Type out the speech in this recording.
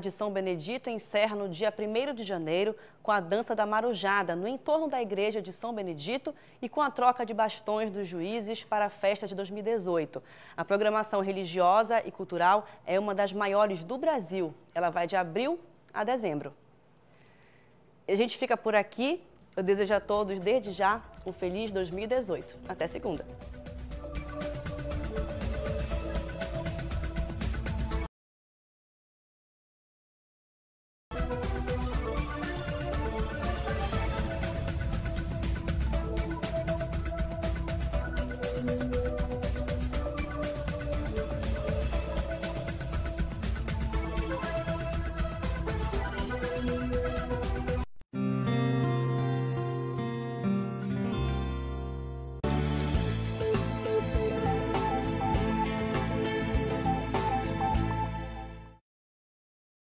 de São Benedito encerra no dia 1 de janeiro com a dança da marujada no entorno da igreja de São Benedito e com a troca de bastões dos juízes para a festa de 2018. A programação religiosa e cultural é uma das maiores do Brasil. Ela vai de abril a dezembro. A gente fica por aqui. Eu desejo a todos, desde já, um feliz 2018. Até segunda. Música